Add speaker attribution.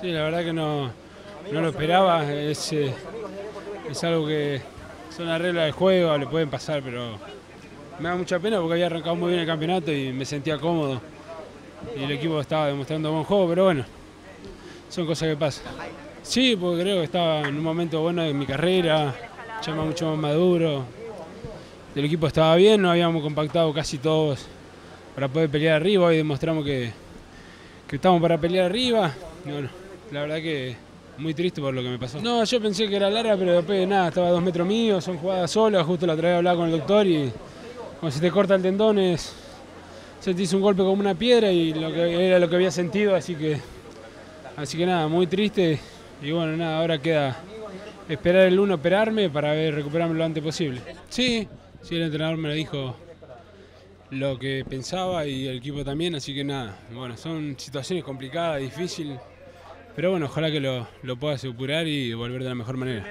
Speaker 1: Sí, la verdad que no, no lo esperaba. Es, eh, es algo que son las reglas del juego, le pueden pasar, pero me da mucha pena porque había arrancado muy bien el campeonato y me sentía cómodo. Y el equipo estaba demostrando buen juego, pero bueno, son cosas que pasan. Sí, porque creo que estaba en un momento bueno de mi carrera, ya más mucho más maduro. El equipo estaba bien, nos habíamos compactado casi todos para poder pelear arriba y demostramos que, que estamos para pelear arriba. Bueno, la verdad que muy triste por lo que me pasó. No, yo pensé que era larga, pero después nada, estaba dos metros míos, son jugadas solas, justo la otra vez hablaba con el doctor y cuando se te corta el tendón es, sentís un golpe como una piedra y lo que era lo que había sentido, así que, así que nada, muy triste y bueno, nada, ahora queda esperar el lunes operarme para ver, recuperarme lo antes posible. Sí, sí, el entrenador me lo dijo lo que pensaba y el equipo también, así que nada, bueno, son situaciones complicadas, difíciles, pero bueno, ojalá que lo, lo pueda superar y volver de la mejor manera.